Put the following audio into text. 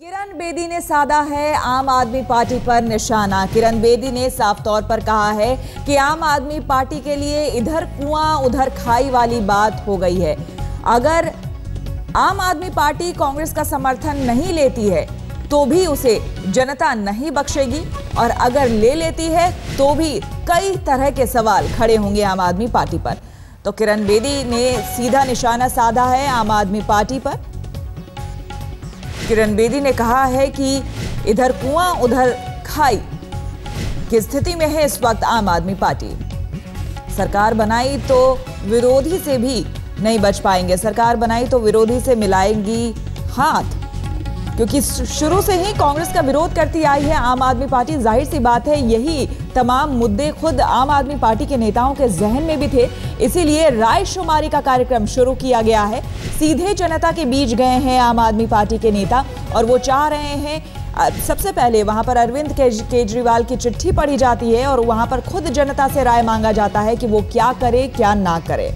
किरण बेदी ने साधा है, आम आदमी पार्टी पर निशाना। किरण बेदी ने साफ़ तौर पर कहा है कि आम आदमी पार्टी के लिए इधर कुआँ, उधर खाई वाली बात हो गई है। अगर आम आदमी पार्टी कांग्रेस का समर्थन नहीं लेती है तो भी उसे जनता नहीं बख्शेगी। और अगर ले लेती है तो भी कई तरह के सवाल खड़े होंगे आम आदमी पार्टी पर। तो किरण बेदी ने सीधा निशाना साधा है आम आदमी पार्टी पर। किरण बेदी ने कहा है कि इधर कुआँ, उधर खाई। की स्थिति में है इस वक्त आम आदमी पार्टी? सरकार बनाई तो विरोधी से भी नहीं बच पाएँगे। सरकार बनाई तो विरोधी से मिलाएँगी हाथ। क्योंकि शुरू से ही कांग्रेस का विरोध करती आई है आम आदमी पार्टी। ज़ाहिर सी बात है, यही तमाम मुद्दे खुद आम आदमी पार्टी के नेताओं के जहन में भी थे। इसीलिए राय शुमारी का कार्यक्रम शुरू किया गया है। सीधे जनता के बीच गए हैं आम आदमी पार्टी के नेता और वो चाह रहे हैं सबसे पहले वहाँ पर अरविंद केजरीवाल की चिट्ठी पढ़ी जाती है और वहाँ पर खुद जनता से राय मांगा जाता है कि वो क्या करे, क्या ना करे।